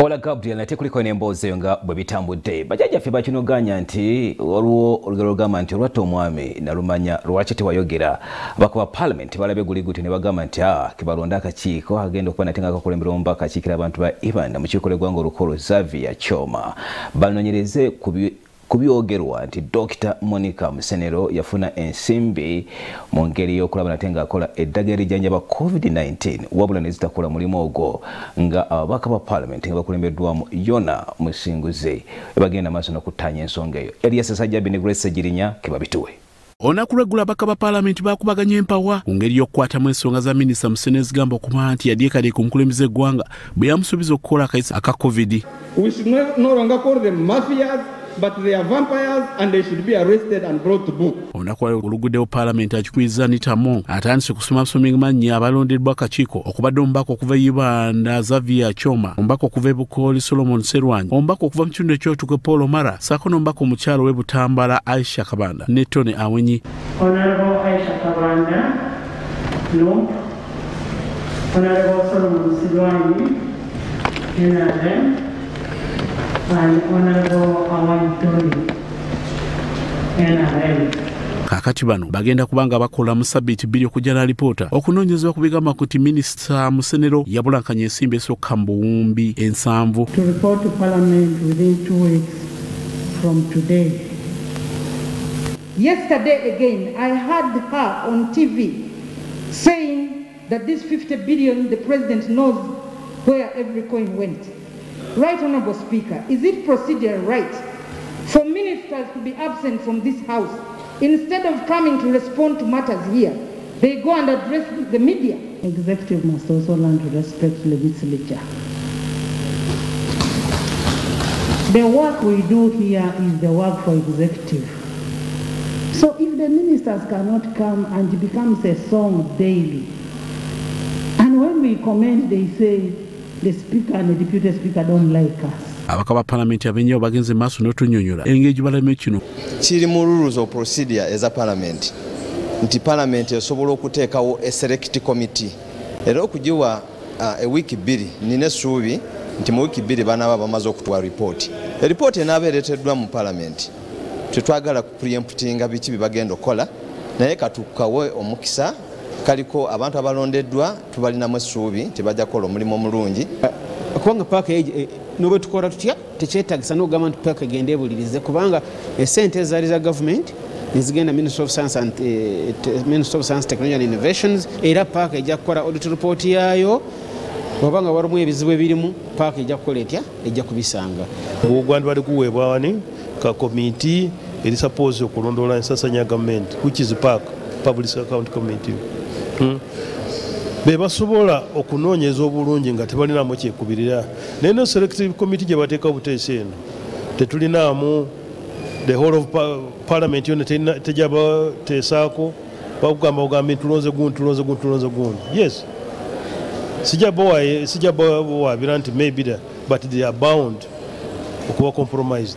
ola gabriel nate kuliko n'emboozi eyo nga bwe bitambudde. Bajjajjaffe bakinoganya nti waliwo olugero lugamba nti olwatta omwami nalumanya lwaki tewayogera. Abakuba paalamenti balabye guliguti ne bagamba nti a kebalonde akakiiko agenda okuba nate nga kakulembera omu akakiikira abantu ba ivan mu kiiko lweggwanga olukulu zavia choma banonyereze kubyogerwa nti dr monica musenero yafuna ensimbi mu ngeri y'okulaba nate ng'akola eddagala erijjanjaba covid-19 wabula ne zitakola mulimu ogwo nga ababaka ba paalamenti nga bakulembeddwamu yona musinguze ebagenda maaso n'okuttaanya ensonga eyo. Elias sajjabi ne grace segirinya kebabituwe olunaku lweggula abaka ba paalamenti bakubaganya empawa. Ku ngeri y'okukwatamu ensonga za minisita musene ezigamba okuba nti yadyekaliye ku mukulembeze eggwanga bwe yamusuubiza okukola akayisa aka covid But they are vampires and they should be arrested and brought to book. olunaku oluguddewo paalamenti akikwiza nitamo atandise okusomasoma mannya abalondeddwa akakiiko okubadde omubaka okuva ibanda zavia choma omubaka okuva ebukooli solomon serwanyi omubaka okuva mu kitundu ekyotukwe paul omara saako n'omubaka omukyalo w'e butambala aisha kabanda ne tony awenyi Honorable Aisha Kabanda, no. Honorable Solomon Silwani, NRM, kaakati bano bagenda kuba nga bakola mu sabbiiti bbiri okujja na alipoota okunoonyezebwa ku bigamba nti minisita musenero yabulankanya ensimbi esooka mu buwumbi ensanvu To report to Parliament within two weeks from today. Yesterday again, I heard her on TV saying that this 50 billion, the president knows where every coin went. Right, Honorable Speaker, is it procedure right for ministers to be absent from this house instead of coming to respond to matters here? They go and address the media. Executive must also learn to respect legislature. The work we do here is the work for executive. So if the ministers cannot come and it becomes a song daily, and when we comment, they say the speaker and the deputy speaker don't like us. abaka ba paalamenti abenyawo bagenze maaso n'otunyonyola engeri gye balamu kino. Kiri mu rules of procedure eza palamenti nti palamenti esobola okuteekawo a select committee. Era okugiwa uh, ewiiki bbiri nina essuubi nti mu wiiki bbiri banaaba bamaze okutuwa ripooti eripooti enaaba ereeteddwa mu palamenti tetwagala kupreemptinga biki bye bagenda okukola. Naye katukawe omukisa kaliko abantu abalondeddwa tubalinamu essuubi nti bajja kukola omulimu omulungi. Kubanga paaka nobwe tukola tutya? Tekyetagisa nokugamba nti paaka egenda ebulirize kubanga esente ezaali za gavumenti nezigenda ministry of science and, eh, ministry of science technology and innovations era paaka ejja kukola audit report yaayo obanga walimu ebizibu ebirimu paaka ejja kukola etya? Ejja kubisanga. Obugwandi bali kuweebwa wani? Ka komiti eri suppose okulondoola ensasanya ya gavumenti which is park public account committee Hmm. be basobola okunoonyeza obulungi nga tebalinamu kyekubirira naye no selective committee gye bateeka obuteesi eno tetulinaamu the whole of pa- parliament yona tejabateesaako bakugamba ogambe ntulonze gundi tulonze gundi tulonze gundi yes sijja bawaabira nti maybe but they are bound okuba compromised